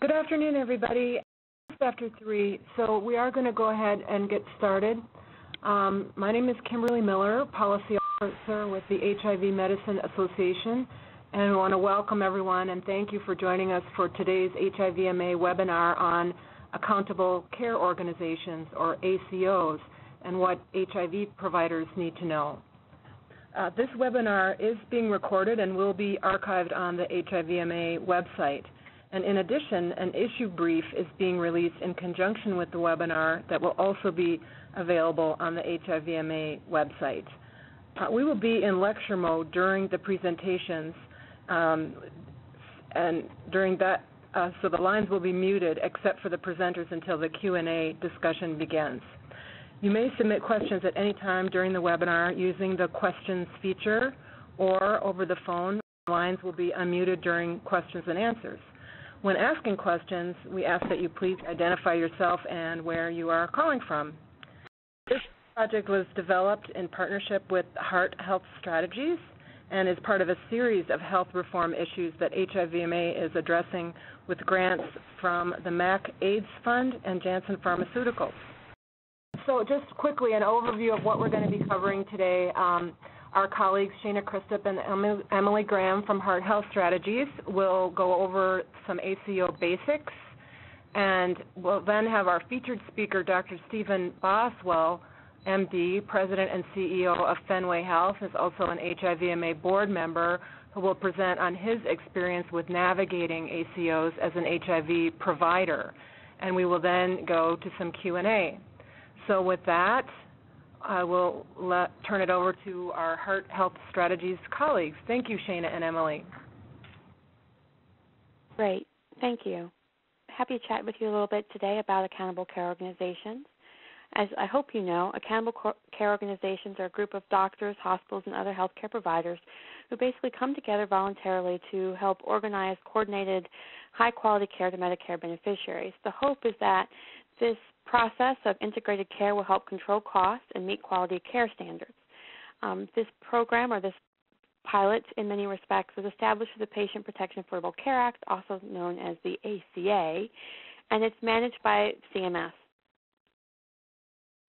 Good afternoon, everybody. After 3, so we are going to go ahead and get started. Um, my name is Kimberly Miller, Policy Officer with the HIV Medicine Association, and I want to welcome everyone and thank you for joining us for today's HIVMA webinar on Accountable Care Organizations, or ACOs, and what HIV providers need to know. Uh, this webinar is being recorded and will be archived on the HIVMA website. And in addition, an issue brief is being released in conjunction with the webinar that will also be available on the HIVMA website. Uh, we will be in lecture mode during the presentations, um, and during that, uh, so the lines will be muted except for the presenters until the Q&A discussion begins. You may submit questions at any time during the webinar using the questions feature or over the phone. Lines will be unmuted during questions and answers. When asking questions, we ask that you please identify yourself and where you are calling from. This project was developed in partnership with Hart Health Strategies and is part of a series of health reform issues that HIVMA is addressing with grants from the MAC AIDS Fund and Janssen Pharmaceuticals. So just quickly, an overview of what we're going to be covering today. Um, our colleagues Shana Christop and Emily Graham from Hart Health Strategies will go over some ACO basics, and we'll then have our featured speaker, Dr. Stephen Boswell, MD, President and CEO of Fenway Health, is also an HIVMA board member who will present on his experience with navigating ACOs as an HIV provider. And we will then go to some Q&A. So with that, I will let, turn it over to our Hart Health Strategies colleagues. Thank you, Shana and Emily. Great. Thank you. Happy to chat with you a little bit today about accountable care organizations. As I hope you know, accountable care organizations are a group of doctors, hospitals, and other healthcare providers who basically come together voluntarily to help organize coordinated, high quality care to Medicare beneficiaries. The hope is that this process of integrated care will help control costs and meet quality care standards. Um, this program or this pilot, in many respects, was established through the Patient Protection Affordable Care Act, also known as the ACA, and it's managed by CMS.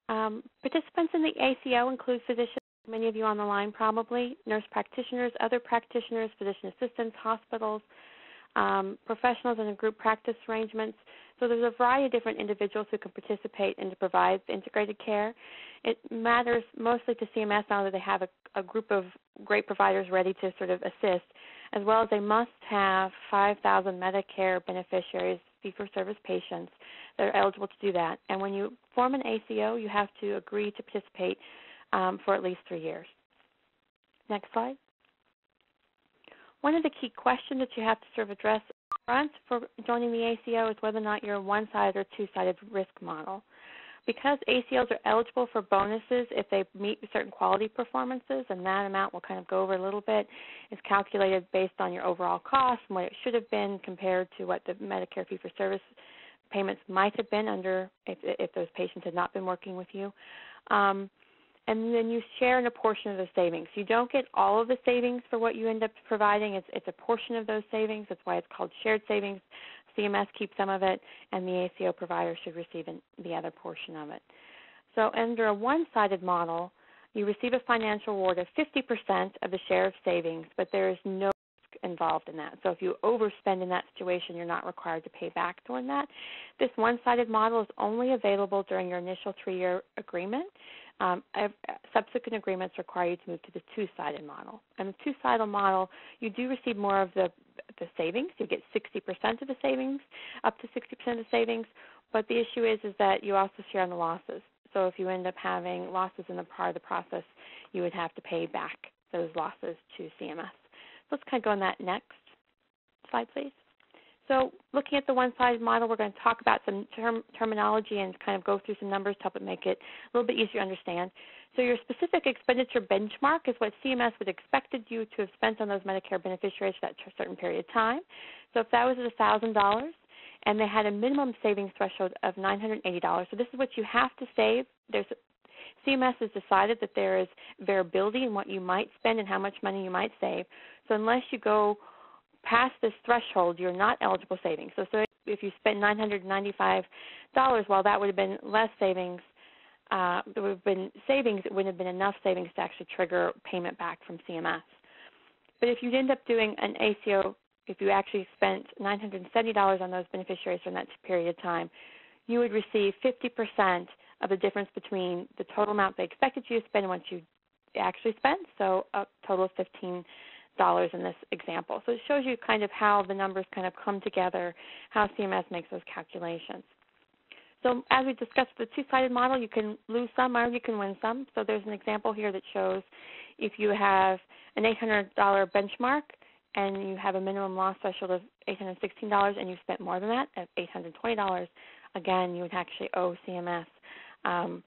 Um, participants in the ACO include physicians, many of you on the line probably, nurse practitioners, other practitioners, physician assistants, hospitals, um, professionals in group practice arrangements. So there's a variety of different individuals who can participate and provide integrated care. It matters mostly to CMS now that they have a, a group of great providers ready to sort of assist, as well as they must have 5,000 Medicare beneficiaries, fee-for-service patients that are eligible to do that. And when you form an ACO, you have to agree to participate um, for at least three years. Next slide. One of the key questions that you have to sort of address front for joining the ACO is whether or not you're a one-sided or two-sided risk model. Because ACOs are eligible for bonuses if they meet certain quality performances, and that amount we'll kind of go over a little bit, is calculated based on your overall cost and what it should have been compared to what the Medicare fee-for-service payments might have been under if, if those patients had not been working with you. Um, and then you share in a portion of the savings. You don't get all of the savings for what you end up providing. It's, it's a portion of those savings. That's why it's called shared savings. CMS keeps some of it, and the ACO provider should receive the other portion of it. So under a one-sided model, you receive a financial reward of 50% of the share of savings, but there is no risk involved in that. So if you overspend in that situation, you're not required to pay back during that. This one-sided model is only available during your initial three-year agreement. Um, subsequent agreements require you to move to the two-sided model. And the two-sided model, you do receive more of the the savings. You get 60% of the savings, up to 60% of the savings. But the issue is is that you also share in the losses. So if you end up having losses in the part of the process, you would have to pay back those losses to CMS. Let's kind of go on that next slide, please. So looking at the one-sided model, we're going to talk about some term, terminology and kind of go through some numbers to help it make it a little bit easier to understand. So your specific expenditure benchmark is what CMS would expected you to have spent on those Medicare beneficiaries for that certain period of time. So if that was at $1,000 and they had a minimum savings threshold of $980, so this is what you have to save. There's CMS has decided that there is variability in what you might spend and how much money you might save. So unless you go past this threshold, you're not eligible savings. So, so if you spent $995, while that would have been less savings, uh, would have been savings. It wouldn't have been enough savings to actually trigger payment back from CMS. But if you end up doing an ACO, if you actually spent $970 on those beneficiaries during that period of time, you would receive 50% of the difference between the total amount they expected you to spend and what you actually spent. So a total of 15 dollars in this example. So it shows you kind of how the numbers kind of come together, how CMS makes those calculations. So as we discussed the two-sided model, you can lose some or you can win some. So there's an example here that shows if you have an $800 benchmark and you have a minimum loss threshold of $816 and you spent more than that at $820, again, you would actually owe CMS um,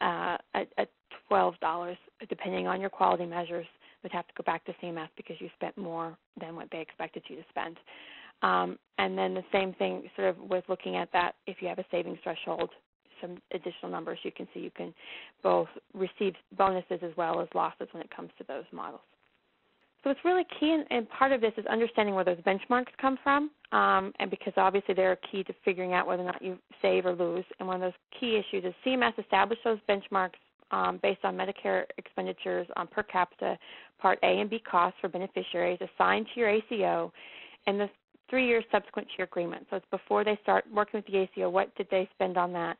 uh, at, at $12, depending on your quality measures, would have to go back to CMS because you spent more than what they expected you to spend. Um, and then the same thing sort of with looking at that if you have a savings threshold, some additional numbers you can see you can both receive bonuses as well as losses when it comes to those models. So it's really key, and, part of this is understanding where those benchmarks come from, um, and because obviously they're key to figuring out whether or not you save or lose. And one of those key issues is CMS established those benchmarks um, based on Medicare expenditures on per capita Part A and B costs for beneficiaries assigned to your ACO, and the three years subsequent to your agreement. So it's before they start working with the ACO, what did they spend on that?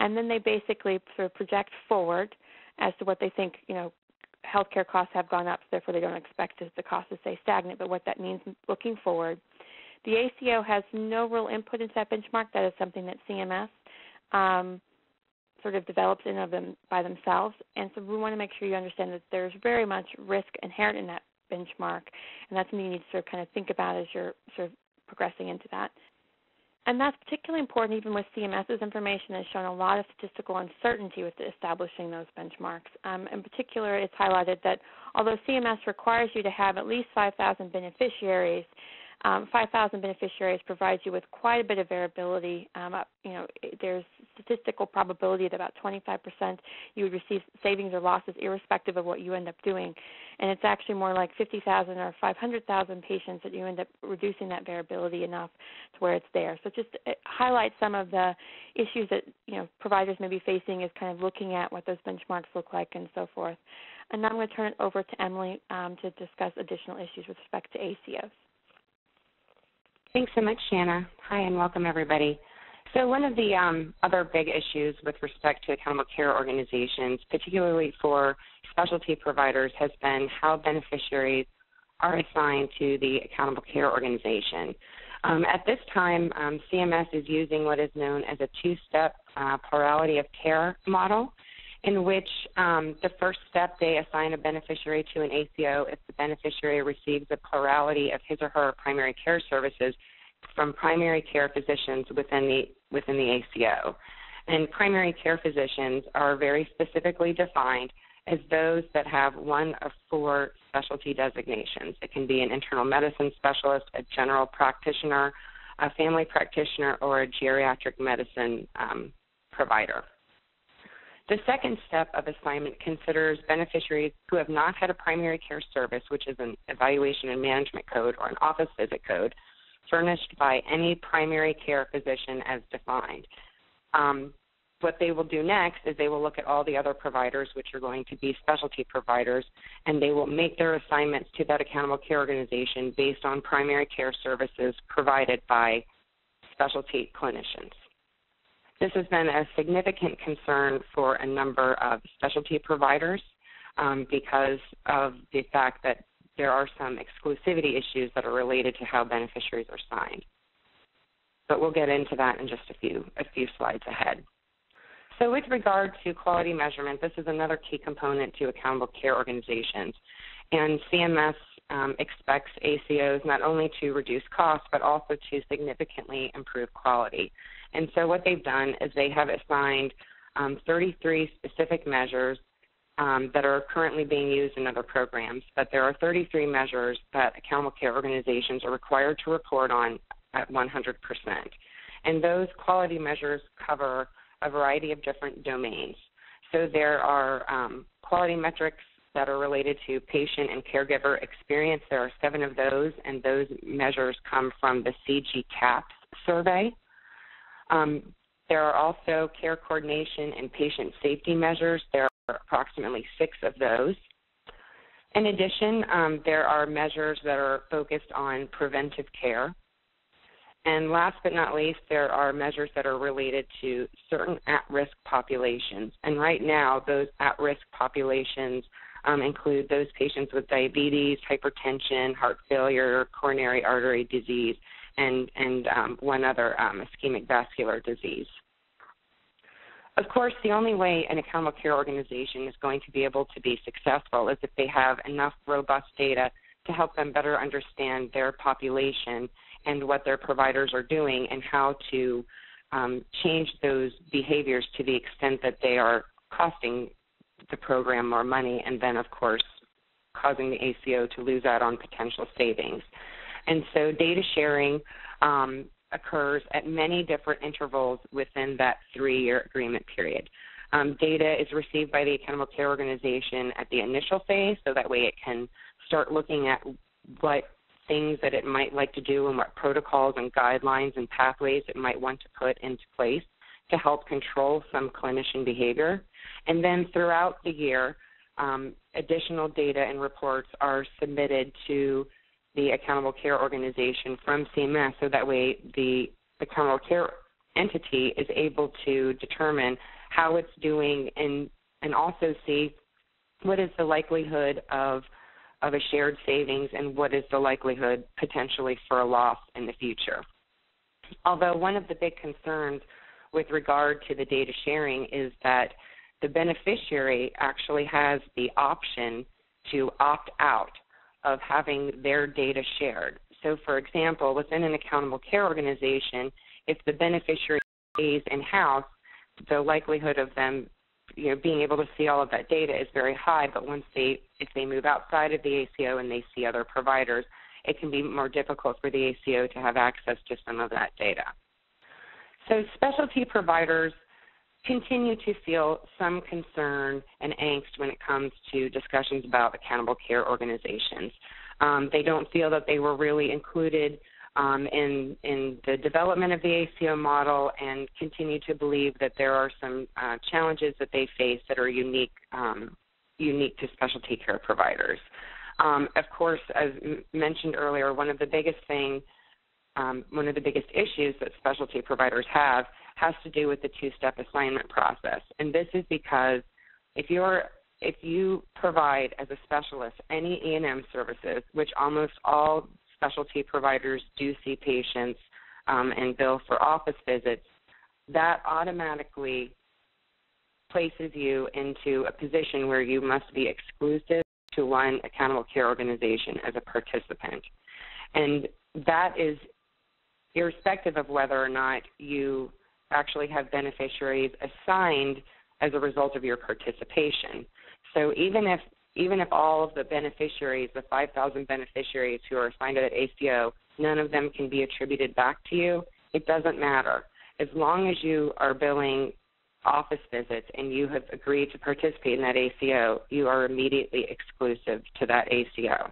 And then they basically sort of project forward as to what they think, you know, healthcare costs have gone up, so therefore they don't expect the cost to stay stagnant, but what that means looking forward. The ACO has no real input into that benchmark. That is something that CMS um, sort of develops in of them by themselves. And so we want to make sure you understand that there's very much risk inherent in that benchmark, and that's something you need to sort of kind of think about as you're sort of progressing into that. And that's particularly important even with CMS's information has shown a lot of statistical uncertainty with establishing those benchmarks. Um, in particular, it's highlighted that although CMS requires you to have at least 5,000 beneficiaries, um, 5,000 beneficiaries provides you with quite a bit of variability. Um, you know, there's statistical probability that about 25% you would receive savings or losses irrespective of what you end up doing. And it's actually more like 50,000 or 500,000 patients that you end up reducing that variability enough to where it's there. So just highlight some of the issues that, you know, providers may be facing is kind of looking at what those benchmarks look like and so forth. And now I'm going to turn it over to Emily um, to discuss additional issues with respect to ACOs. Thanks so much, Shanna. Hi, and welcome everybody. So one of the um, other big issues with respect to accountable care organizations, particularly for specialty providers, has been how beneficiaries are assigned to the accountable care organization. Um, at this time, um, CMS is using what is known as a two-step uh, plurality of care model, in which um, the first step they assign a beneficiary to an ACO if the beneficiary receives a plurality of his or her primary care services from primary care physicians within the within the ACO. And primary care physicians are very specifically defined as those that have one of four specialty designations. It can be an internal medicine specialist, a general practitioner, a family practitioner, or a geriatric medicine um, provider. The second step of assignment considers beneficiaries who have not had a primary care service, which is an evaluation and management code or an office visit code, furnished by any primary care physician as defined. Um, what they will do next is they will look at all the other providers, which are going to be specialty providers, and they will make their assignments to that accountable care organization based on primary care services provided by specialty clinicians. This has been a significant concern for a number of specialty providers um, because of the fact that there are some exclusivity issues that are related to how beneficiaries are signed. But we'll get into that in just a few a few slides ahead. So with regard to quality measurement, this is another key component to accountable care organizations. And CMS um, expects ACOs not only to reduce costs, but also to significantly improve quality. And so what they've done is they have assigned um, 33 specific measures um, that are currently being used in other programs, but there are 33 measures that accountable care organizations are required to report on at 100%. And those quality measures cover a variety of different domains. So there are um, quality metrics that are related to patient and caregiver experience. There are seven of those, and those measures come from the CG CAPS survey. Um, there are also care coordination and patient safety measures. There are approximately six of those. In addition, um, there are measures that are focused on preventive care. And last but not least, there are measures that are related to certain at risk populations. And right now, those at risk populations um, include those patients with diabetes, hypertension, heart failure, coronary artery disease, and, and um, one other um, ischemic vascular disease. Of course, the only way an accountable care organization is going to be able to be successful is if they have enough robust data to help them better understand their population and what their providers are doing and how to um, change those behaviors to the extent that they are costing the program more money and then, of course, causing the ACO to lose out on potential savings. And so data sharing um, occurs at many different intervals within that three-year agreement period. Um, data is received by the Accountable Care Organization at the initial phase, so that way it can start looking at what things that it might like to do and what protocols and guidelines and pathways it might want to put into place to help control some clinician behavior. And then throughout the year, um, additional data and reports are submitted to the accountable care organization from CMS so that way the accountable care entity is able to determine how it's doing and and also see what is the likelihood of of a shared savings and what is the likelihood potentially for a loss in the future. Although one of the big concerns with regard to the data sharing is that the beneficiary actually has the option to opt out of having their data shared. So, for example, within an accountable care organization, if the beneficiary stays in house, the likelihood of them you know, being able to see all of that data is very high, but once they, if they move outside of the ACO and they see other providers, it can be more difficult for the ACO to have access to some of that data. So specialty providers continue to feel some concern and angst when it comes to discussions about accountable care organizations. Um, they don't feel that they were really included um, in, in the development of the ACO model and continue to believe that there are some uh, challenges that they face that are unique, um, unique to specialty care providers. Um, of course, as mentioned earlier, one of the biggest thing, um, one of the biggest issues that specialty providers have has to do with the two-step assignment process, and this is because if you're if you provide as a specialist any E&M services, which almost all specialty providers do see patients um, and bill for office visits, that automatically places you into a position where you must be exclusive to one accountable care organization as a participant. And that is irrespective of whether or not you actually have beneficiaries assigned as a result of your participation. So even if even if all of the beneficiaries, the 5,000 beneficiaries who are assigned at ACO, none of them can be attributed back to you, it doesn't matter. As long as you are billing office visits and you have agreed to participate in that ACO, you are immediately exclusive to that ACO.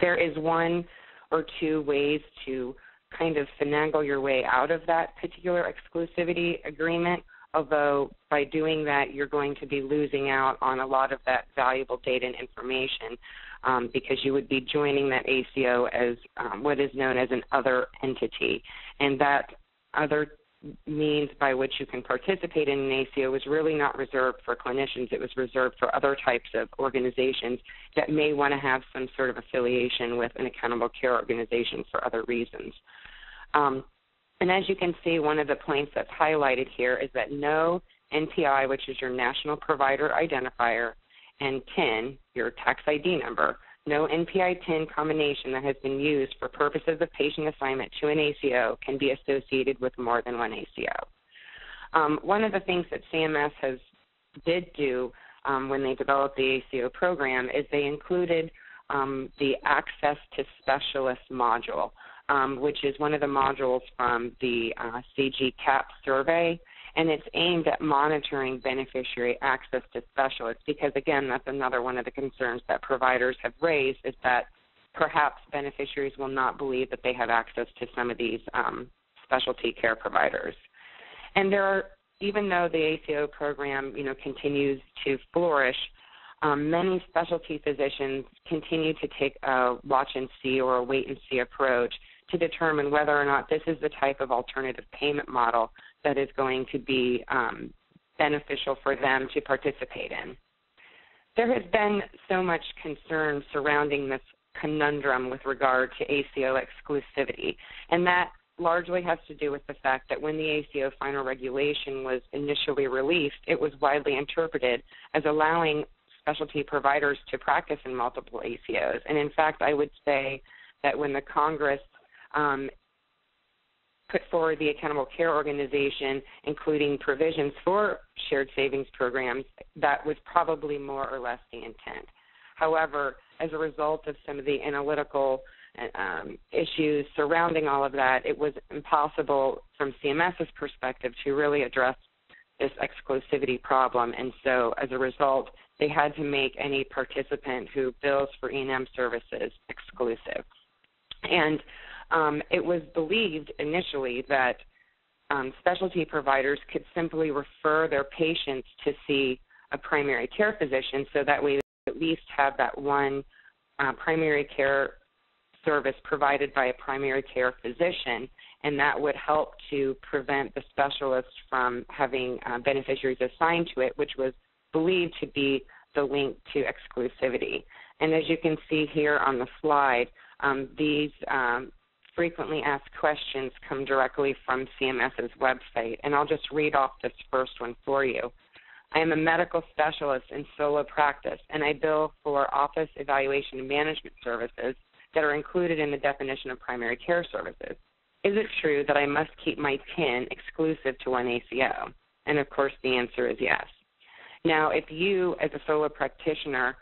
There is one or two ways to kind of finagle your way out of that particular exclusivity agreement although by doing that, you're going to be losing out on a lot of that valuable data and information um, because you would be joining that ACO as um, what is known as an other entity. And that other means by which you can participate in an ACO was really not reserved for clinicians. It was reserved for other types of organizations that may want to have some sort of affiliation with an accountable care organization for other reasons. Um, and as you can see, one of the points that's highlighted here is that no NPI, which is your National Provider Identifier, and TIN, your tax ID number, no NPI TIN combination that has been used for purposes of patient assignment to an ACO can be associated with more than one ACO. Um, one of the things that CMS has did do um, when they developed the ACO program is they included um, the Access to specialist module um, which is one of the modules from the uh, CG CAP survey. And it's aimed at monitoring beneficiary access to specialists because, again, that's another one of the concerns that providers have raised is that perhaps beneficiaries will not believe that they have access to some of these um, specialty care providers. And there are, even though the ACO program, you know, continues to flourish, um, many specialty physicians continue to take a watch and see or a wait and see approach to determine whether or not this is the type of alternative payment model that is going to be um, beneficial for them to participate in. There has been so much concern surrounding this conundrum with regard to ACO exclusivity, and that largely has to do with the fact that when the ACO final regulation was initially released, it was widely interpreted as allowing specialty providers to practice in multiple ACOs. And in fact, I would say that when the Congress um, put forward the Accountable Care Organization, including provisions for shared savings programs, that was probably more or less the intent. However, as a result of some of the analytical um, issues surrounding all of that, it was impossible from CMS's perspective to really address this exclusivity problem. And so, as a result, they had to make any participant who bills for E&M services exclusive. And um, it was believed initially that um, specialty providers could simply refer their patients to see a primary care physician so that way they at least have that one uh, primary care service provided by a primary care physician, and that would help to prevent the specialist from having uh, beneficiaries assigned to it, which was believed to be the link to exclusivity. And as you can see here on the slide, um, these um, frequently asked questions come directly from CMS's website, and I'll just read off this first one for you. I am a medical specialist in solo practice, and I bill for office evaluation and management services that are included in the definition of primary care services. Is it true that I must keep my TIN exclusive to one ACO? And of course, the answer is yes. Now, if you, as a solo practitioner,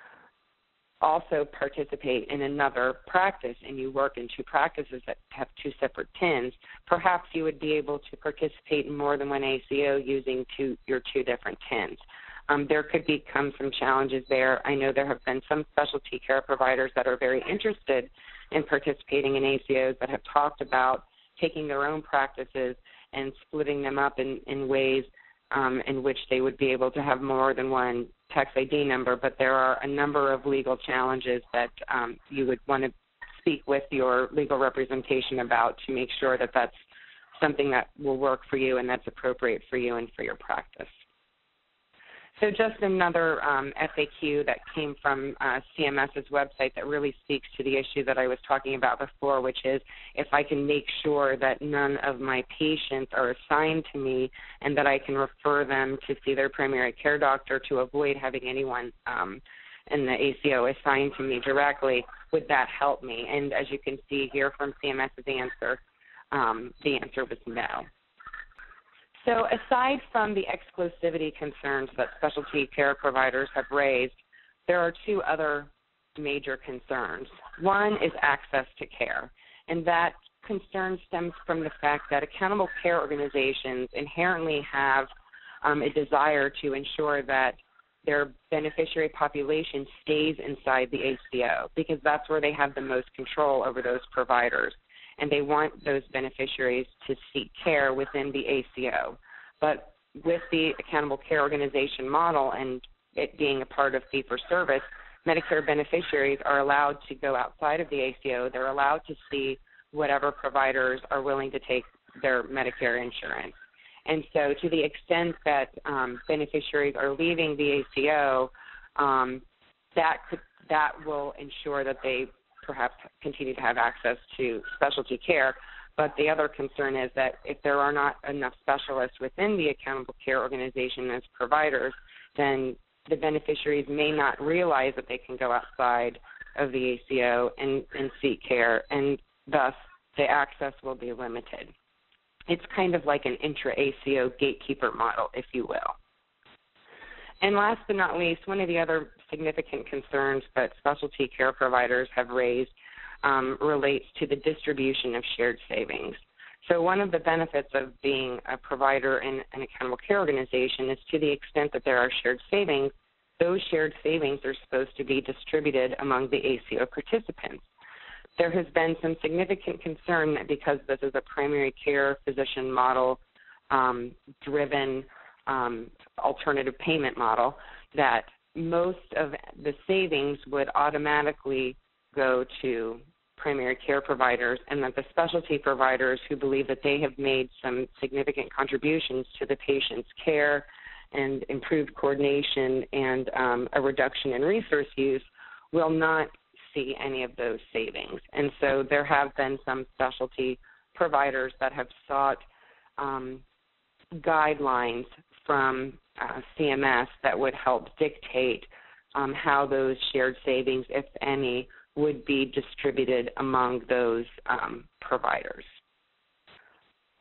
also participate in another practice and you work in two practices that have two separate TINs, perhaps you would be able to participate in more than one ACO using two, your two different TINs. Um, there could become some challenges there. I know there have been some specialty care providers that are very interested in participating in ACOs that have talked about taking their own practices and splitting them up in, in ways um, in which they would be able to have more than one tax ID number, but there are a number of legal challenges that um, you would want to speak with your legal representation about to make sure that that's something that will work for you and that's appropriate for you and for your practice. So just another um, FAQ that came from uh, CMS's website that really speaks to the issue that I was talking about before, which is if I can make sure that none of my patients are assigned to me and that I can refer them to see their primary care doctor to avoid having anyone um, in the ACO assigned to me directly, would that help me? And as you can see here from CMS's answer, um, the answer was no. So, aside from the exclusivity concerns that specialty care providers have raised, there are two other major concerns. One is access to care, and that concern stems from the fact that accountable care organizations inherently have um, a desire to ensure that their beneficiary population stays inside the ACO because that's where they have the most control over those providers and they want those beneficiaries to seek care within the ACO. But with the accountable care organization model and it being a part of fee for service, Medicare beneficiaries are allowed to go outside of the ACO. They're allowed to see whatever providers are willing to take their Medicare insurance. And so, to the extent that um, beneficiaries are leaving the ACO, um, that could, that will ensure that they perhaps continue to have access to specialty care. But the other concern is that if there are not enough specialists within the accountable care organization as providers, then the beneficiaries may not realize that they can go outside of the ACO and, and seek care, and thus the access will be limited. It's kind of like an intra ACO gatekeeper model, if you will. And last but not least, one of the other significant concerns that specialty care providers have raised um, relates to the distribution of shared savings. So, one of the benefits of being a provider in an accountable care organization is to the extent that there are shared savings, those shared savings are supposed to be distributed among the ACO participants. there has been some significant concern that because this is a primary care physician model um, driven um, alternative payment model, that most of the savings would automatically go to primary care providers and that the specialty providers who believe that they have made some significant contributions to the patient's care and improved coordination and um, a reduction in resource use will not see any of those savings. And so there have been some specialty providers that have sought um, guidelines from uh, CMS that would help dictate um, how those shared savings, if any, would be distributed among those um, providers.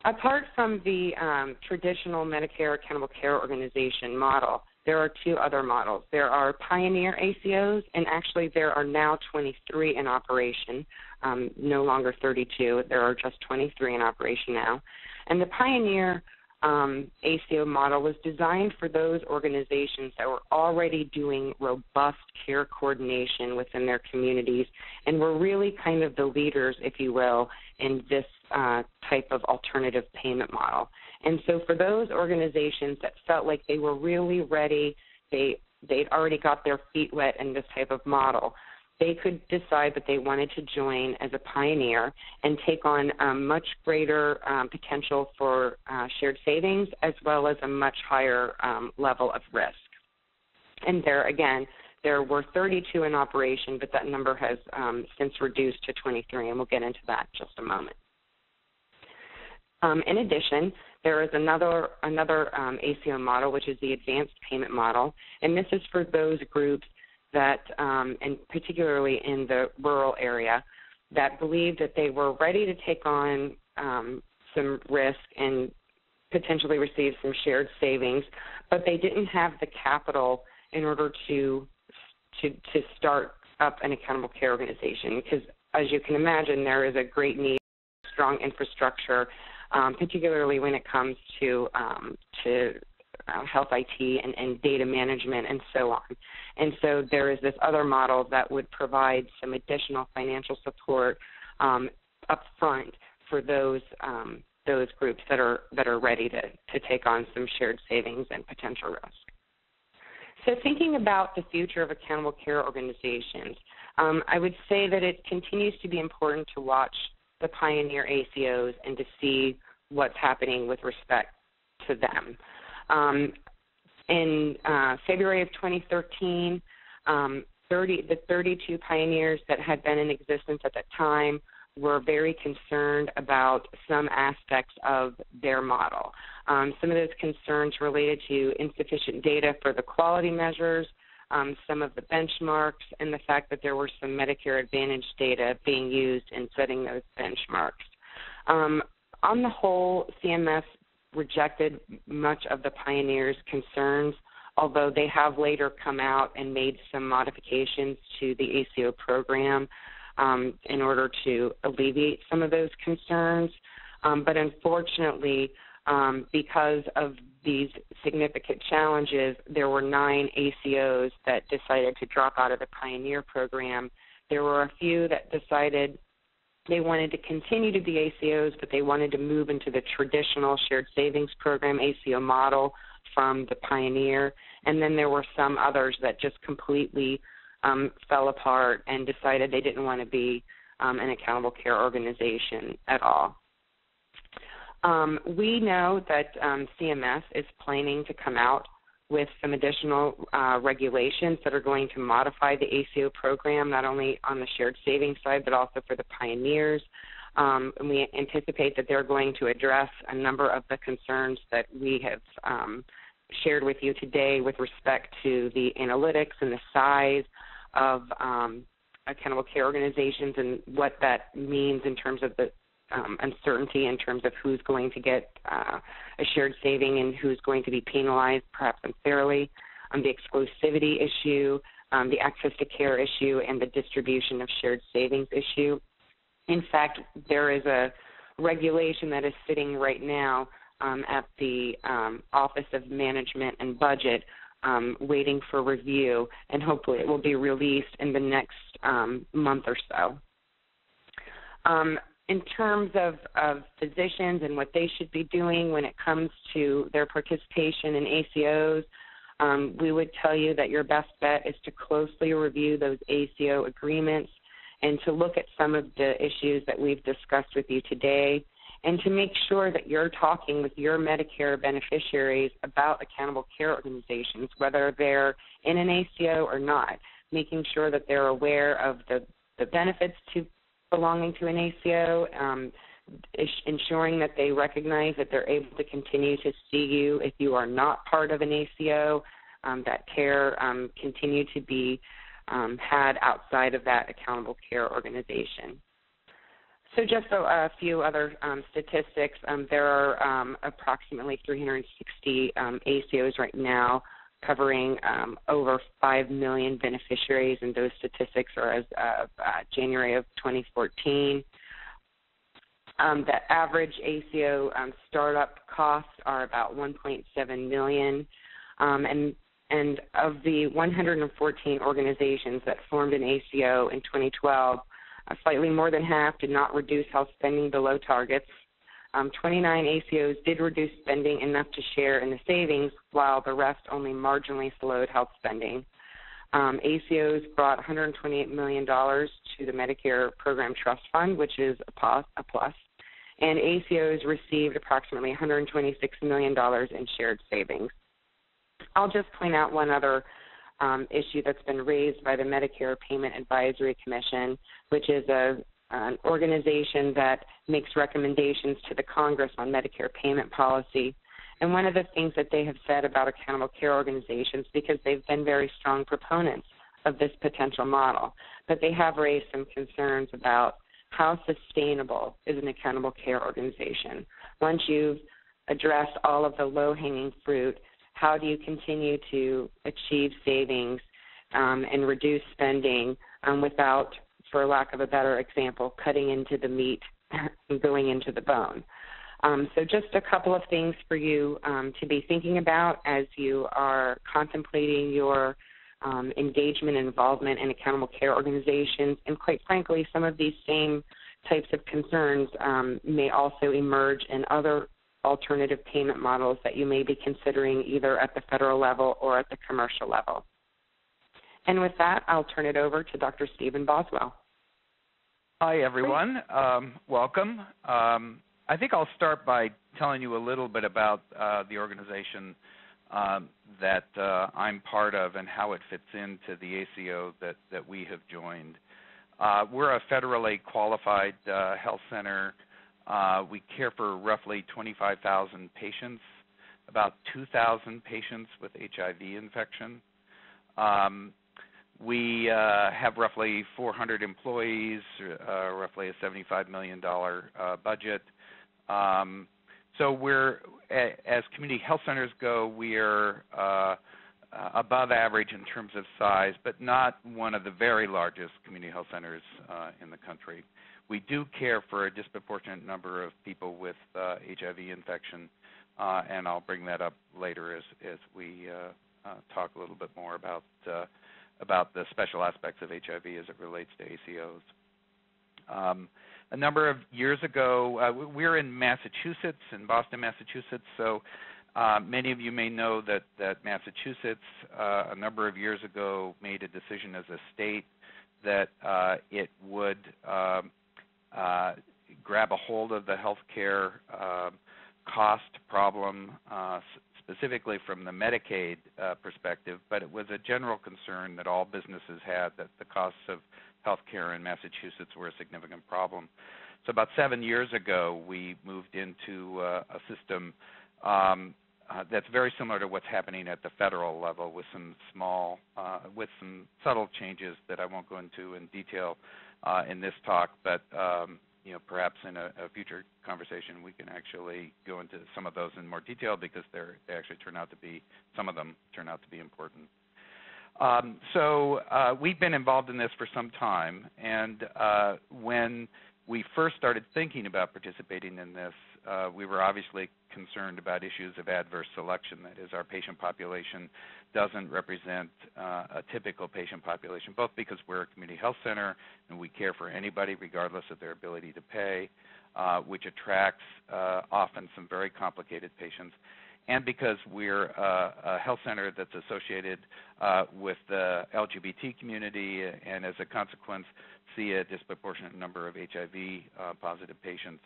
Apart from the um, traditional Medicare Accountable Care Organization model, there are two other models. There are Pioneer ACOs, and actually there are now 23 in operation, um, no longer 32. There are just 23 in operation now. And the Pioneer um, ACO model was designed for those organizations that were already doing robust care coordination within their communities and were really kind of the leaders, if you will, in this uh, type of alternative payment model. And so for those organizations that felt like they were really ready, they they'd already got their feet wet in this type of model, they could decide that they wanted to join as a pioneer and take on a much greater um, potential for uh, shared savings as well as a much higher um, level of risk. And there, again, there were 32 in operation, but that number has um, since reduced to 23, and we'll get into that in just a moment. Um, in addition, there is another another um, ACO model, which is the advanced payment model, and this is for those groups that, um, and particularly in the rural area, that believed that they were ready to take on um, some risk and potentially receive some shared savings, but they didn't have the capital in order to to to start up an accountable care organization. Because as you can imagine, there is a great need for strong infrastructure, um, particularly when it comes to um, to uh, health IT and, and data management and so on. And so there is this other model that would provide some additional financial support um, up front for those um, those groups that are that are ready to, to take on some shared savings and potential risk. So thinking about the future of accountable care organizations, um, I would say that it continues to be important to watch the pioneer ACOs and to see what's happening with respect to them. Um, in uh, February of 2013, um, 30, the 32 pioneers that had been in existence at that time were very concerned about some aspects of their model. Um, some of those concerns related to insufficient data for the quality measures, um, some of the benchmarks, and the fact that there were some Medicare Advantage data being used in setting those benchmarks. Um, on the whole, CMS rejected much of the pioneers' concerns, although they have later come out and made some modifications to the ACO program um, in order to alleviate some of those concerns. Um, but unfortunately, um, because of these significant challenges, there were nine ACOs that decided to drop out of the Pioneer program. There were a few that decided they wanted to continue to be ACOs, but they wanted to move into the traditional shared savings program ACO model from the Pioneer. And then there were some others that just completely um, fell apart and decided they didn't want to be um, an accountable care organization at all. Um, we know that um, CMS is planning to come out with some additional uh, regulations that are going to modify the ACO program, not only on the shared savings side, but also for the pioneers. Um, and we anticipate that they're going to address a number of the concerns that we have um, shared with you today with respect to the analytics and the size of um, accountable care organizations and what that means in terms of the um, uncertainty in terms of who's going to get uh, a shared saving and who's going to be penalized, perhaps unfairly, um, the exclusivity issue, um, the access to care issue, and the distribution of shared savings issue. In fact, there is a regulation that is sitting right now um, at the um, Office of Management and Budget um, waiting for review, and hopefully it will be released in the next um, month or so. Um, in terms of, of physicians and what they should be doing when it comes to their participation in ACOs, um, we would tell you that your best bet is to closely review those ACO agreements and to look at some of the issues that we've discussed with you today and to make sure that you're talking with your Medicare beneficiaries about accountable care organizations, whether they're in an ACO or not, making sure that they're aware of the, the benefits to belonging to an ACO, um, ensuring that they recognize that they're able to continue to see you if you are not part of an ACO, um, that care um, continue to be um, had outside of that accountable care organization. So just a, a few other um, statistics. Um, there are um, approximately 360 um, ACOs right now covering um, over 5 million beneficiaries, and those statistics are as of uh, January of 2014. Um, the average ACO startup costs are about 1.7 million, and and of the 114 organizations that formed an ACO in 2012, uh, slightly more than half did not reduce health spending below targets. Um, 29 ACOs did reduce spending enough to share in the savings, while the rest only marginally slowed health spending. Um, ACOs brought $128 million to the Medicare Program Trust Fund, which is a plus, a plus, and ACOs received approximately $126 million in shared savings. I'll just point out one other um, issue that's been raised by the Medicare Payment Advisory Commission, which is a, an organization that makes recommendations to the Congress on Medicare payment policy. And one of the things that they have said about accountable care organizations, because they've been very strong proponents of this potential model, but they have raised some concerns about how sustainable is an accountable care organization. Once you've addressed all of the low hanging fruit, how do you continue to achieve savings um, and reduce spending um, without, for lack of a better example, cutting into the meat and going into the bone. Um, so, just a couple of things for you um, to be thinking about as you are contemplating your um, engagement and involvement in accountable care organizations. And quite frankly, some of these same types of concerns um, may also emerge in other alternative payment models that you may be considering either at the federal level or at the commercial level. And with that, I'll turn it over to Dr. Stephen Boswell. Hi, everyone. Um, welcome. Um, I think I'll start by telling you a little bit about uh, the organization um, that uh, I'm part of and how it fits into the ACO that, that we have joined. Uh, we're a federally qualified uh, health center uh, we care for roughly 25,000 patients, about 2,000 patients with HIV infection. Um, we uh, have roughly 400 employees, uh, roughly a $75 million uh, budget. Um, so we're, as community health centers go, we are uh, above average in terms of size, but not one of the very largest community health centers uh, in the country. We do care for a disproportionate number of people with uh, HIV infection, uh, and I'll bring that up later as, as we uh, uh talk a little bit more about uh, about the special aspects of HIV as it relates to ACOs. Um, a number of years ago, uh, we're in Massachusetts, in Boston, Massachusetts. So uh, many of you may know that that Massachusetts, uh, a number of years ago, made a decision as a state that uh, it would um, uh, grab a hold of the healthcare uh, cost problem, specifically from the Medicaid uh, perspective, but it was a general concern that all businesses had that the costs of healthcare in Massachusetts were a significant problem. So about seven years ago, we moved into uh, a system um, uh, that's very similar to what's happening at the federal level with some small, uh, with some subtle changes that I won't go into in detail uh, in this talk, but um, you know, perhaps in a, a, future conversation we can actually go into some of those in more detail because they actually turn out to be some of them turn out to be important. Um, so uh, we've been involved in this for some time, and uh, when we first started thinking about participating in this, uh, we were obviously concerned about issues of adverse selection. That is, our patient population doesn't represent uh, a typical patient population, both because we're a community health center and we care for anybody regardless of their ability to pay, uh, which attracts uh, often some very complicated patients, and because we're uh, a health center that's associated uh, with the LGBT community and as a consequence see a disproportionate number of HIV positive patients.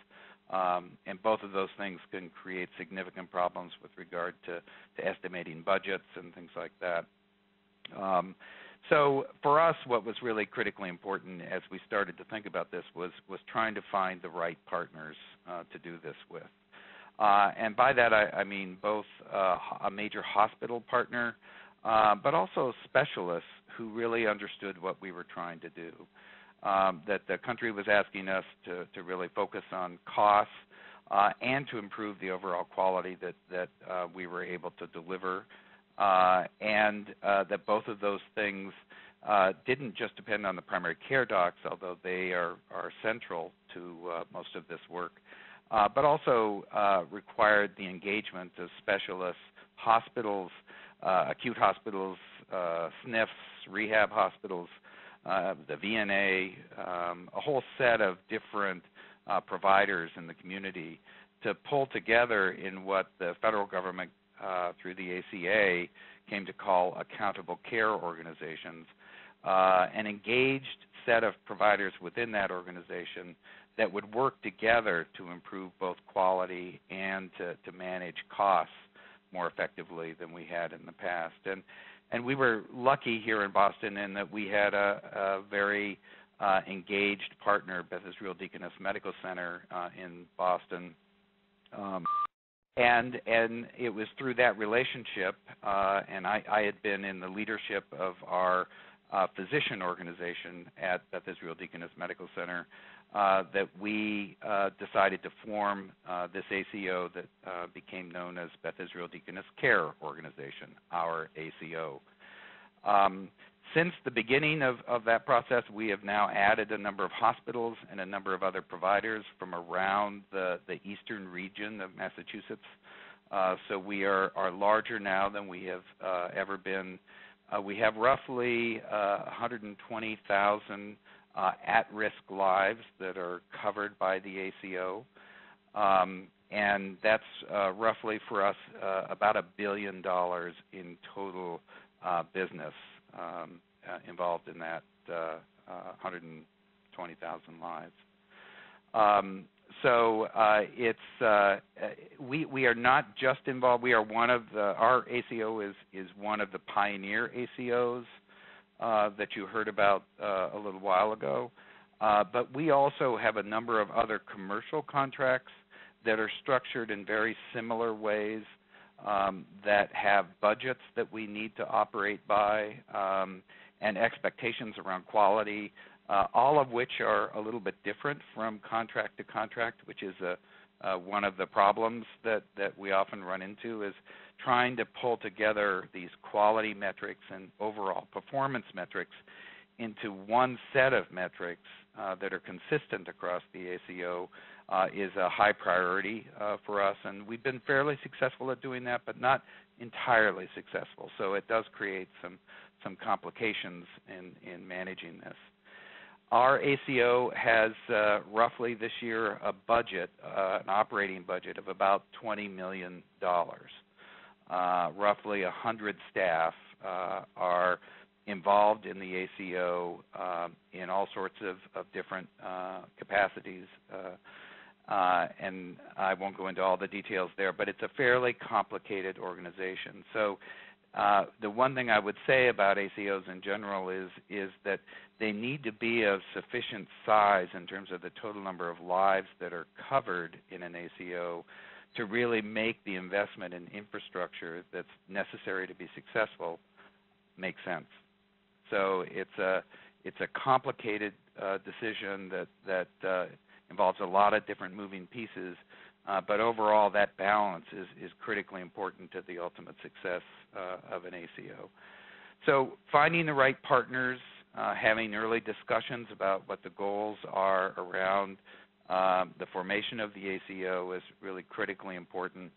Um, and both of those things can create significant problems with regard to, to estimating budgets and things like that. Um, so for us, what was really critically important as we started to think about this was was trying to find the right partners uh, to do this with. Uh, and by that, I, I mean both uh, a major hospital partner, uh, but also specialists who really understood what we were trying to do. Um, that the country was asking us to, to really focus on costs uh, and to improve the overall quality that, that uh, we were able to deliver, uh, and that both of those things didn't just depend on the primary care docs, although they are, are central to most of this work, uh, but also uh, required the engagement of specialists, hospitals, uh, acute hospitals, uh, SNFs, rehab hospitals, uh, the VNA, um, a whole set of different uh, providers in the community to pull together in what the federal government, through the ACA, came to call accountable care organizations, an engaged set of providers within that organization that would work together to improve both quality and to, to manage costs more effectively than we had in the past. And and we were lucky here in Boston in that we had a, a very uh, engaged partner, Beth Israel Deaconess Medical Center uh, in Boston. Um, and and it was through that relationship, uh, and I, I had been in the leadership of our uh, physician organization at Beth Israel Deaconess Medical Center uh, that we uh, decided to form uh, this ACO that uh, became known as Beth Israel Deaconess Care Organization, our ACO. Um, since the beginning of, of, that process, we have now added a number of hospitals and a number of other providers from around the, the eastern region of Massachusetts. Uh, so we are, are, larger now than we have ever been. we have roughly 120,000 uh, at-risk lives that are covered by the ACO. Um, and that's uh, roughly for us uh, about a billion dollars in total uh, business um, uh, involved in that 120,000 lives. Um, so it's we we are not just involved. We are one of the our ACO is is one of the pioneer ACOs uh, that you heard about uh, a little while ago. Uh, but we also have a number of other commercial contracts that are structured in very similar ways um, that have budgets that we need to operate by um, and expectations around quality, uh, all of which are a little bit different from contract to contract, which is a, uh, one of the problems that, that we often run into is trying to pull together these quality metrics and overall performance metrics into one set of metrics uh, that are consistent across the ACO uh, is a high priority uh, for us, and we've been fairly successful at doing that, but not entirely successful. So it does create some some complications in in managing this. Our ACO has uh, roughly this year a budget, uh, an operating budget of about $20 million. Uh, roughly 100 staff uh, are involved in the ACO um, in all sorts of, of different uh, capacities. Uh, and I won't go into all the details there, but it's a fairly complicated organization. So uh, the one thing I would say about ACOs in general is is that they need to be of sufficient size in terms of the total number of lives that are covered in an ACO to really make the investment in infrastructure that's necessary to be successful make sense. So it's a it's a complicated uh, decision that that uh, involves a lot of different moving pieces, uh, but overall that balance is is critically important to the ultimate success uh, of an ACO. So finding the right partners, uh, having early discussions about what the goals are around Um, the formation of the ACO is really critically important.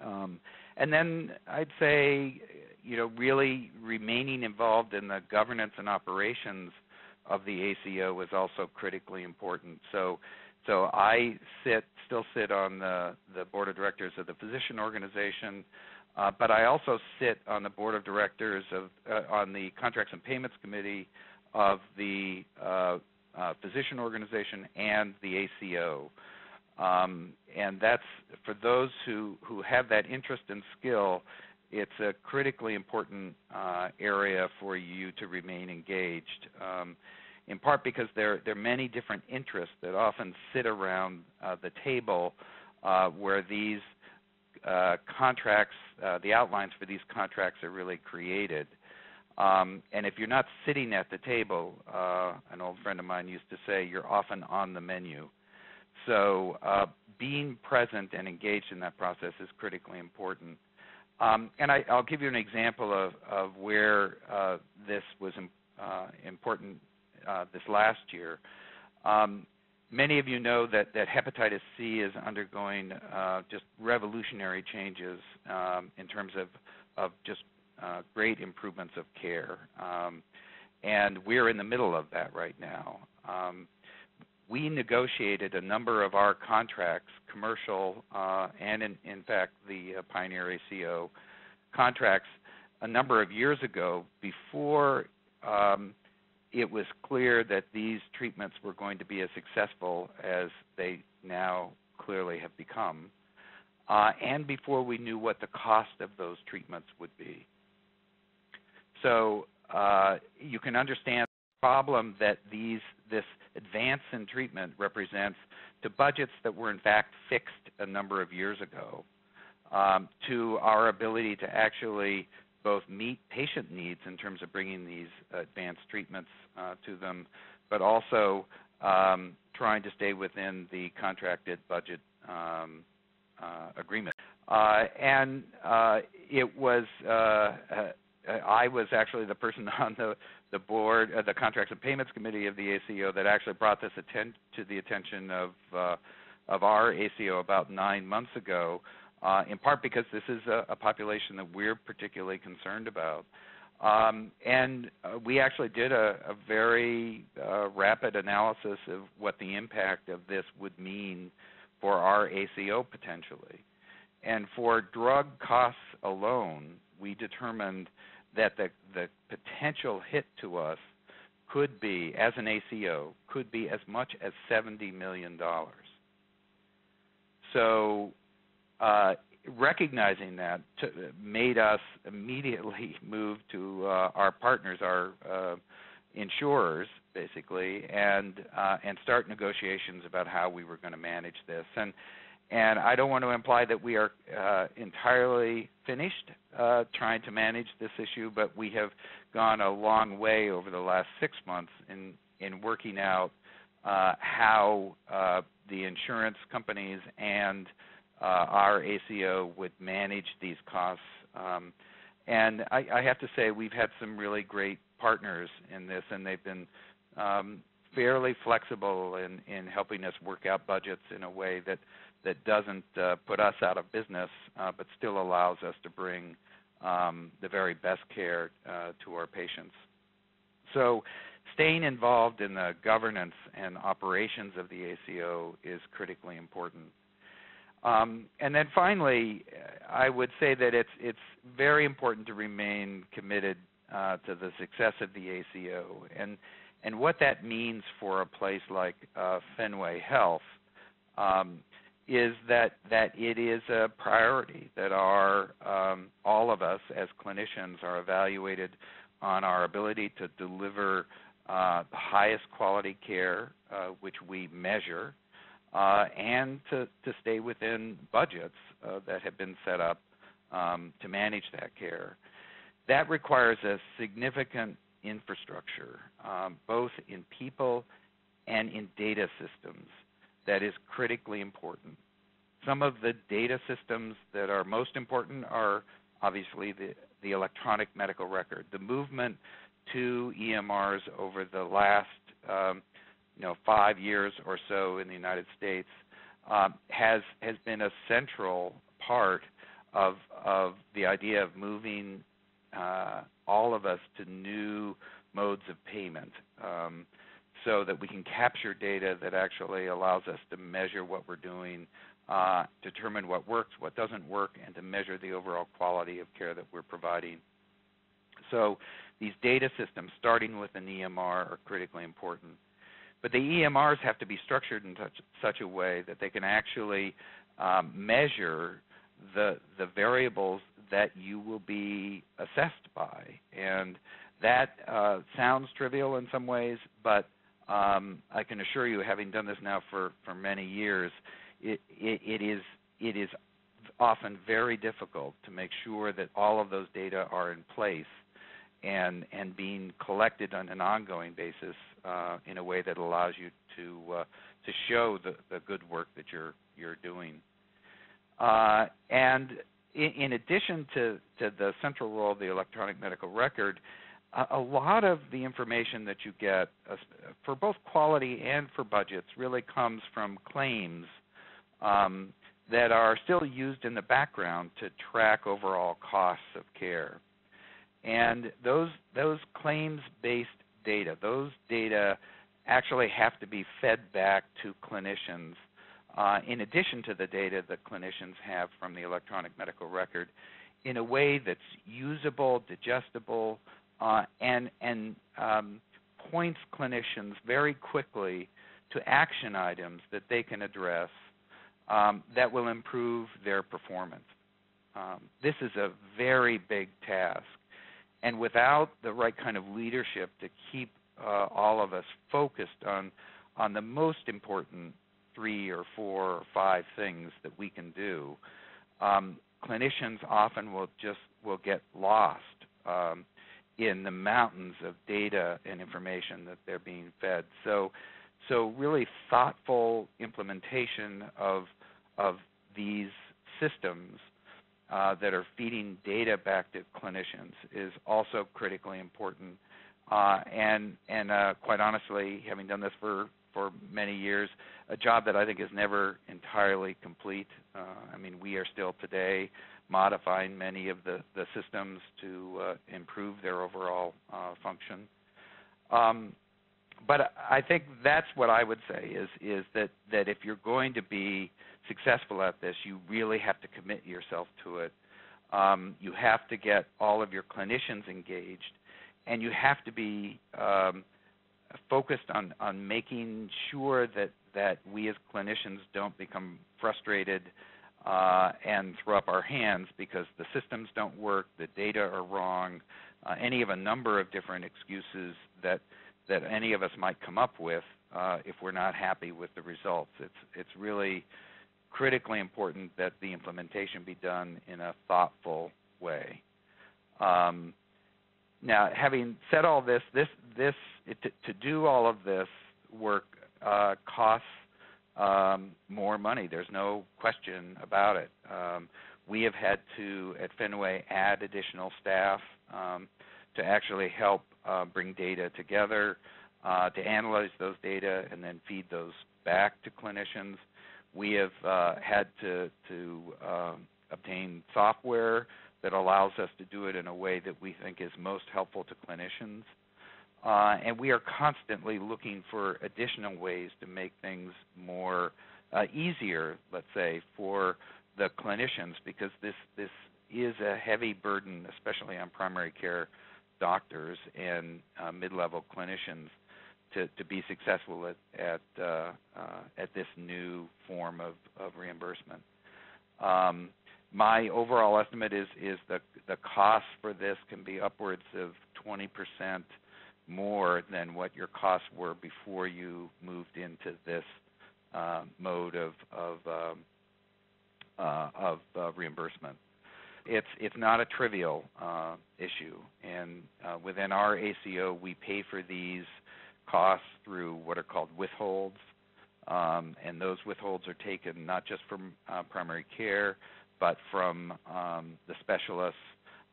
Um, and then I'd say, you know, really remaining involved in the governance and operations of the ACO is also critically important. So, so I sit, still sit on the, the board of directors of the physician organization, uh, but I also sit on the board of directors of, uh, on the contracts and payments committee of the uh, uh physician organization and the ACO. Um, and that's for those who, who have that interest and skill, it's a critically important uh, area for you to remain engaged. Um, in part because there, there are many different interests that often sit around uh, the table where these uh, contracts, uh, the outlines for these contracts are really created. Um, and if you're not sitting at the table, uh, an old friend of mine used to say, you're often on the menu. So uh, being present and engaged in that process is critically important. Um, and I, will give you an example of, of where uh, this was uh, important this last year. Um, many of you know that, that hepatitis C is undergoing uh, just revolutionary changes um, in terms of, of just uh, great improvements of care. Um, and we're in the middle of that right now. Um, we negotiated a number of our contracts, commercial uh, and in, in, fact the uh, Pioneer ACO contracts, a number of years ago before um, it was clear that these treatments were going to be as successful as they now clearly have become, uh, and before we knew what the cost of those treatments would be. So uh, you can understand the problem that these this advance in treatment represents to budgets that were in fact fixed a number of years ago, um, to our ability to actually both meet patient needs in terms of bringing these advanced treatments uh, to them, but also um, trying to stay within the contracted budget um, uh, agreement. Uh, and uh, it was uh, uh, I was actually the person on the the board, the Contracts and Payments Committee of the ACO that actually brought this atten- to the attention of of our ACO about nine months ago, uh, in part because this is a, a, population that we're particularly concerned about. Um, and uh, we actually did a, a very uh, rapid analysis of what the impact of this would mean for our ACO potentially. And for drug costs alone, we determined that the, the potential hit to us could be, as an ACO, could be as much as $70 million. So uh, recognizing that made us immediately move to uh, our partners, our uh, insurers, basically, and uh, and start negotiations about how we were going to manage this. And and I don't want to imply that we are uh, entirely finished uh, trying to manage this issue, but we have gone a long way over the last six months in, in working out how the insurance companies and uh, our ACO would manage these costs. Um, and I, I, have to say, we've had some really great partners in this, and they've been um, fairly flexible in, in helping us work out budgets in a way that that doesn't uh, put us out of business, uh, but still allows us to bring um, the very best care uh, to our patients. So, staying involved in the governance and operations of the ACO is critically important. Um, and then finally, I would say that it's it's very important to remain committed uh, to the success of the ACO, and and what that means for a place like uh, Fenway Health. Um, is that that it is a priority that our um, all of us as clinicians are evaluated on our ability to deliver uh, the highest quality care, uh, which we measure, uh, and to, to stay within budgets uh, that have been set up um, to manage that care. That requires a significant infrastructure, um, both in people and in data systems that is critically important. Some of the data systems that are most important are obviously the, the electronic medical record. The movement to EMRs over the last um, you know five years or so in the United States um, has has been a central part of of the idea of moving uh, all of us to new modes of payment, um, so that we can capture data that actually allows us to measure what we're doing, uh, determine what works, what doesn't work, and to measure the overall quality of care that we're providing. So these data systems, starting with an EMR, are critically important. But the EMRs have to be structured in such, such a way that they can actually um, measure the the variables that you will be assessed by, and that uh, sounds trivial in some ways, but um, I can assure you, having done this now for for many years, it, it, it is it is often very difficult to make sure that all of those data are in place and and being collected on an ongoing basis uh, in a way that allows you to uh, to show the, the good work that you're you're doing. Uh, and in, in, addition to, to the central role of the electronic medical record, a, a lot of the information that you get uh, for both quality and for budgets really comes from claims um, that are still used in the background to track overall costs of care. And those those claims-based data, those data actually have to be fed back to clinicians uh, in addition to the data that clinicians have from the electronic medical record in a way that's usable, digestible, uh, and, and um, points clinicians very quickly to action items that they can address um, that will improve their performance. Um, this is a very big task. And without the right kind of leadership to keep uh, all of us focused on on the most important three or four or five things that we can do, um, clinicians often will just will get lost um, in the mountains of data and information that they're being fed. So, so really thoughtful implementation of of these systems uh, that are feeding data back to clinicians is also critically important. Uh, and and uh, quite honestly, having done this for for many years, a job that I think is never entirely complete. Uh, I mean, we are still today modifying many of the, the systems to uh, improve their overall uh, function. Um, but I think that's what I would say is is that that if you're going to be successful at this, you really have to commit yourself to it. Um, you have to get all of your clinicians engaged, and you have to be um, focused on on making sure that that we as clinicians don't become frustrated uh, and throw up our hands because the systems don't work, the data are wrong, uh, any of a number of different excuses that that any of us might come up with uh, if we're not happy with the results. It's it's really critically important that the implementation be done in a thoughtful way. Um, now, having said all this, this this it, to, to, do all of this work uh, costs um, more money. There's no question about it. Um, we have had to at Fenway add additional staff um, to actually help uh, bring data together, uh, to analyze those data, and then feed those back to clinicians. We have uh, had to, to um, obtain software that allows us to do it in a way that we think is most helpful to clinicians. Uh, and we are constantly looking for additional ways to make things more uh, easier, let's say, for the clinicians because this this is a heavy burden, especially on primary care doctors and uh, mid-level clinicians, to, to be successful at at, uh, uh, at this new form of, of reimbursement. Um, my overall estimate is is the the cost for this can be upwards of 20% more than what your costs were before you moved into this uh, mode of of um, uh, of uh, reimbursement. It's it's not a trivial uh, issue, and uh, within our ACO, we pay for these costs through what are called withholds, um, and those withholds are taken not just from uh, primary care but from um, the specialists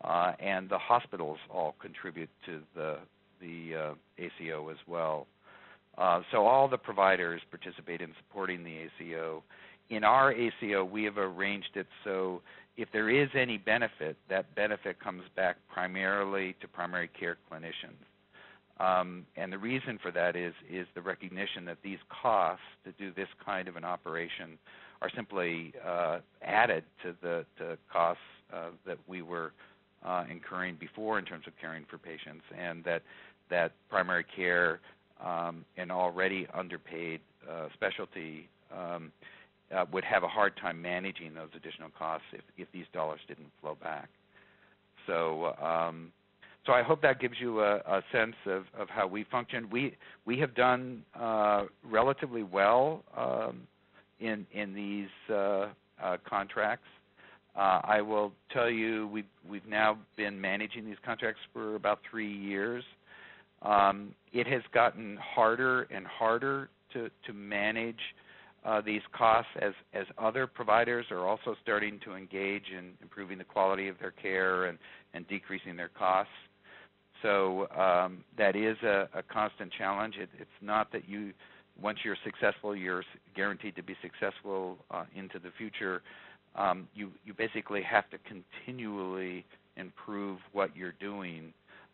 uh, and the hospitals all contribute to the the uh, ACO as well. Uh, so all the providers participate in supporting the ACO. In our ACO, we have arranged it so if there is any benefit, that benefit comes back primarily to primary care clinicians. Um, and the reason for that is is the recognition that these costs to do this kind of an operation are simply uh, added to the to costs uh, that we were uh, incurring before in terms of caring for patients, and that that primary care um, and already underpaid uh, specialty um, uh, would have a hard time managing those additional costs if, if these dollars didn't flow back. So, um, so I hope that gives you a, a sense of, of, how we function. We we have done uh, relatively well um, in in these uh, uh contracts. Uh, I will tell you, we've we've now been managing these contracts for about three years. Um, it has gotten harder and harder to to manage uh, these costs as, as other providers are also starting to engage in improving the quality of their care and, and decreasing their costs. So um, that is a, a constant challenge. It, it's not that you, once you're successful, you're guaranteed to be successful uh, into the future. Um, you, you basically have to continually improve what you're doing.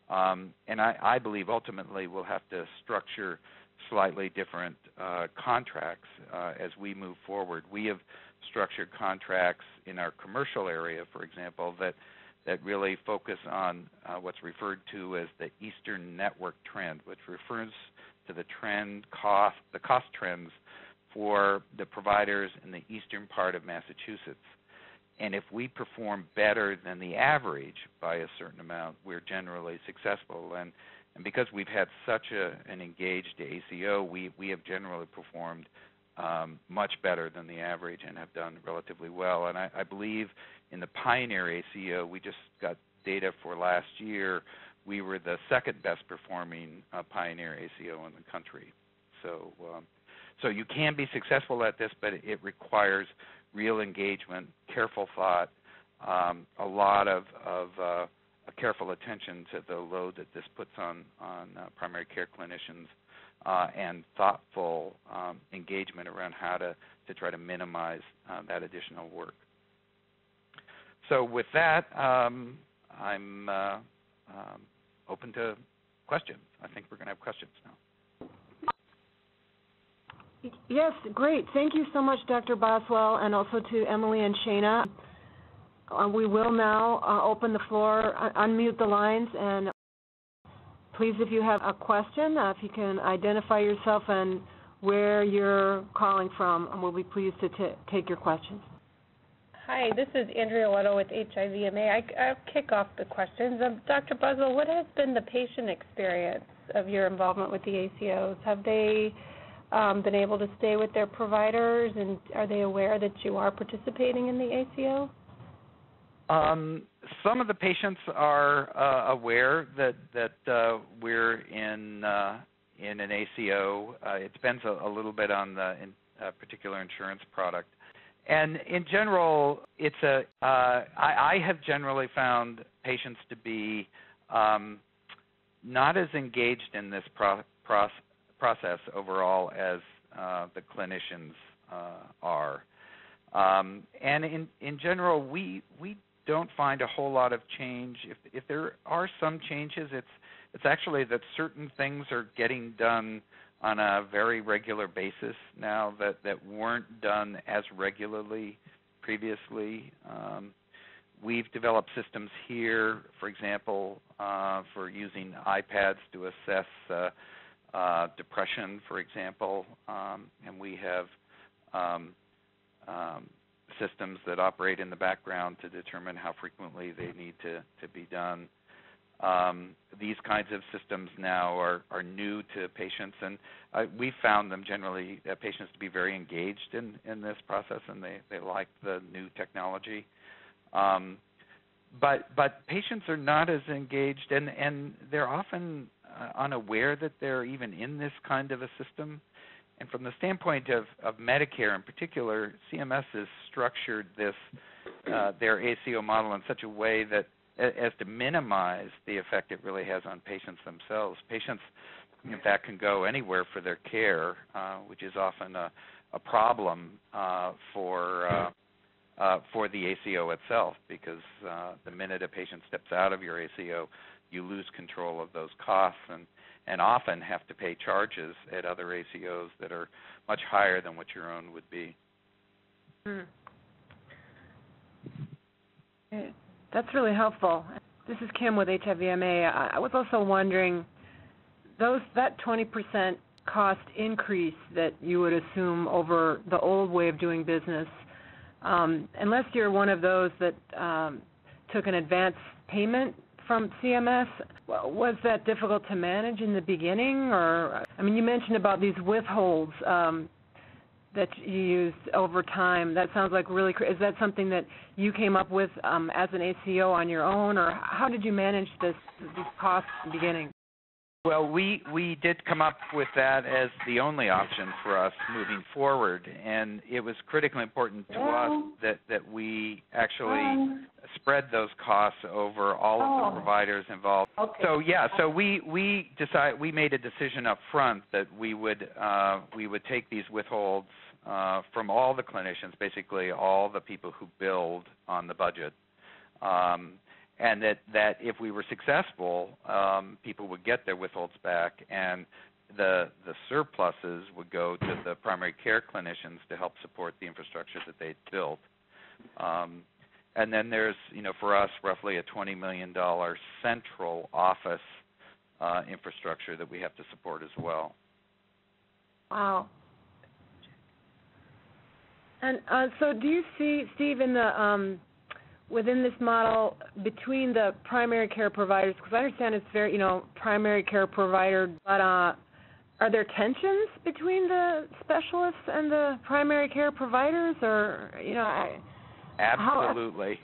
Um, and I, I believe ultimately we'll have to structure slightly different uh, contracts uh, as we move forward. We have structured contracts in our commercial area, for example, that that really focus on uh, what's referred to as the Eastern Network Trend, which refers to the trend cost, the cost trends for the providers in the eastern part of Massachusetts. And if we perform better than the average by a certain amount, we're generally successful. And and because we've had such a, an engaged ACO, we, we have generally performed um, much better than the average and have done relatively well. And I, I believe in the Pioneer ACO, we just got data for last year, we were the second best performing uh, Pioneer ACO in the country. So, um, so you can be successful at this, but it requires real engagement, careful thought, um, a lot of, of uh, a careful attention to the load that this puts on on uh, primary care clinicians uh, and thoughtful um, engagement around how to to try to minimize uh, that additional work. So with that, um, I'm uh, um, open to questions. I think we're going to have questions now. Yes, great. Thank you so much, Dr. Boswell, and also to Emily and Shana. Uh, we will now uh, open the floor, uh, unmute the lines, and please, if you have a question, uh, if you can identify yourself and where you're calling from, and we'll be pleased to take your questions. Hi, this is Andrea Weddle with HIVMA. I, will kick off the questions. Um, Dr. Boswell, what has been the patient experience of your involvement with the ACOs? Have they um, been able to stay with their providers, and are they aware that you are participating in the ACO? Um, some of the patients are uh, aware that that uh, we're in uh, in an ACO. Uh, it depends a, a, little bit on the in, uh, particular insurance product, and in general, it's a. Uh, I, I have generally found patients to be um, not as engaged in this pro- process overall as the clinicians are. Um, and in, in general, we we don't find a whole lot of change. If if there are some changes, it's it's actually that certain things are getting done on a very regular basis now that that weren't done as regularly previously. Um, we've developed systems here, for example, uh, for using iPads to assess uh, uh, depression, for example, um, and we have um, um systems that operate in the background to determine how frequently they need to, to be done. Um, these kinds of systems now are, are new to patients, and uh, we found them generally uh, patients to be very engaged in, in this process, and they, they like the new technology. Um, but but patients are not as engaged, and and they're often uh, unaware that they're even in this kind of a system. And from the standpoint of, of Medicare in particular, CMS has structured this uh, their ACO model in such a way that as to minimize the effect it really has on patients themselves. Patients that can go anywhere for their care, uh, which is often a, a problem uh, for uh, uh, for the ACO itself, because uh, the minute a patient steps out of your ACO, you lose control of those costs and and often have to pay charges at other ACOs that are much higher than what your own would be. That's really helpful. This is Kim with HIVMA. I was also wondering, those that 20% cost increase that you would assume over the old way of doing business, um, unless you're one of those that um, took an advance payment from CMS, was that difficult to manage in the beginning? Or, I mean, you mentioned about these withholds. Um, that you used over time. That sounds like really. Is that something that you came up with um, as an ACO on your own, or how did you manage this these costs in the beginning? Well, we we did come up with that as the only option for us moving forward, and it was critically important to us that that we actually spread those costs over all of the oh. providers involved. Okay. So yeah, so we we decide we made a decision up front that we would uh, we would take these withholds uh, from all the clinicians, basically all the people who build on the budget. Um, and that that if we were successful, um, people would get their withholds back, and the the surpluses would go to the primary care clinicians to help support the infrastructure that they'd built. Um, and then there's, you know, for us, roughly a $20 million central office uh, infrastructure that we have to support as well. Wow. And uh, so, do you see, Steve, in the um, within this model between the primary care providers? Because I understand it's very, you know, primary care provider, but uh, are there tensions between the specialists and the primary care providers, or you know? I, Absolutely,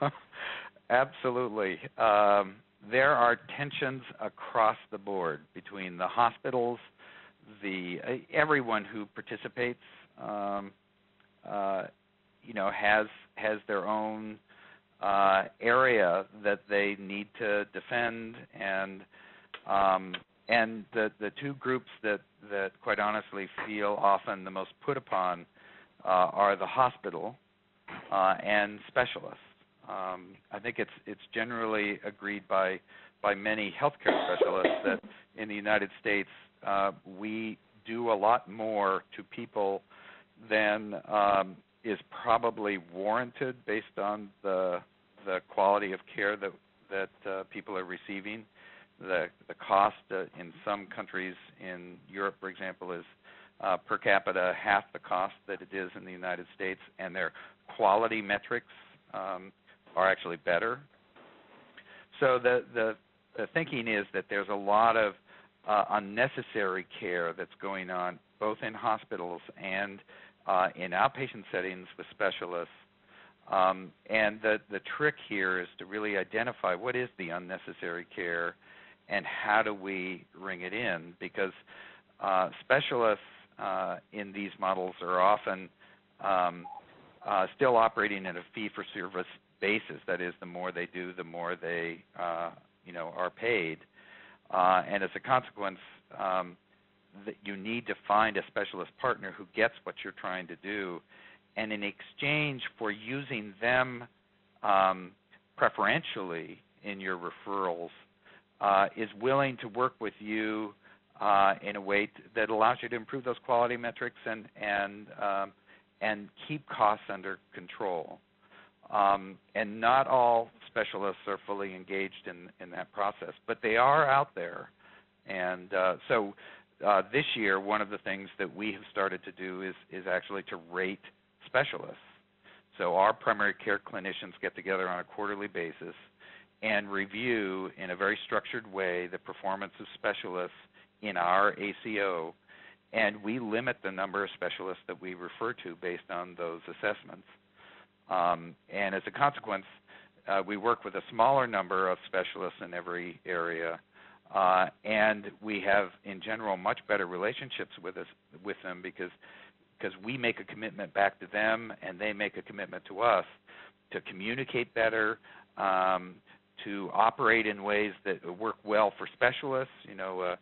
absolutely. Um, there are tensions across the board between the hospitals, the uh, everyone who participates. Um, uh, you know, has has their own uh, area that they need to defend, and um, and the the two groups that that quite honestly feel often the most put upon uh, are the hospital uh, and specialists. Um, I think it's it's generally agreed by by many healthcare specialists that in the United States uh, we do a lot more to people than um, is probably warranted based on the the quality of care that that uh, people are receiving. The the cost uh, in some countries in Europe, for example, is uh, per capita half the cost that it is in the United States, and their quality metrics um, are actually better. So the the the thinking is that there's a lot of uh, unnecessary care that's going on both in hospitals and uh, in outpatient settings with specialists. Um, and the, the trick here is to really identify what is the unnecessary care and how do we ring it in because uh, specialists uh, in these models are often um, uh, still operating at a fee-for-service basis. That is, the more they do, the more they, uh, you know, are paid. Uh, and as a consequence, um, that you need to find a specialist partner who gets what you're trying to do, and in exchange for using them um, preferentially in your referrals, uh, is willing to work with you uh, in a way t- that allows you to improve those quality metrics and and um, and keep costs under control. Um, and not all specialists are fully engaged in in that process, but they are out there. And uh, so uh, this year, one of the things that we have started to do is is actually to rate specialists. So our primary care clinicians get together on a quarterly basis and review in a very structured way the performance of specialists in our ACO, and we limit the number of specialists that we refer to based on those assessments. Um, and as a consequence, uh, we work with a smaller number of specialists in every area, uh, and we have, in general, much better relationships with us with them because because we make a commitment back to them, and they make a commitment to us to communicate better, um, to operate in ways that work well for specialists. You know, uh,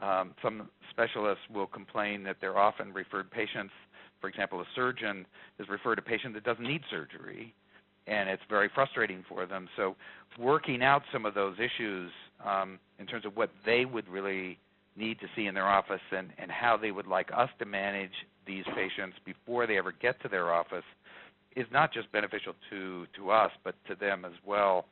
Um, some specialists will complain that they're often referred patients, for example, a surgeon is referred a patient that doesn't need surgery, and it's very frustrating for them. So working out some of those issues um, in terms of what they would really need to see in their office and, and how they would like us to manage these patients before they ever get to their office is not just beneficial to, to us, but to them as well.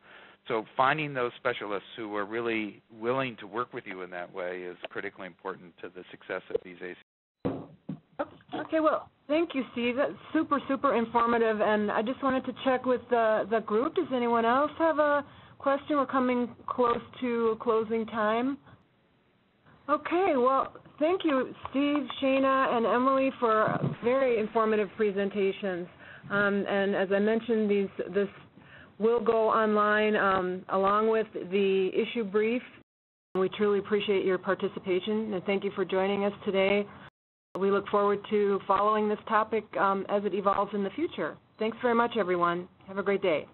So finding those specialists who are really willing to work with you in that way is critically important to the success of these ACOs. Okay, well, thank you, Steve. That's super, super informative. And I just wanted to check with the, the group. Does anyone else have a question? We're coming close to closing time. Okay, well, thank you, Steve, Shana, and Emily for very informative presentations. Um, and as I mentioned, these this will go online um, along with the issue brief. We truly appreciate your participation and thank you for joining us today. We look forward to following this topic um, as it evolves in the future. Thanks very much, everyone. Have a great day.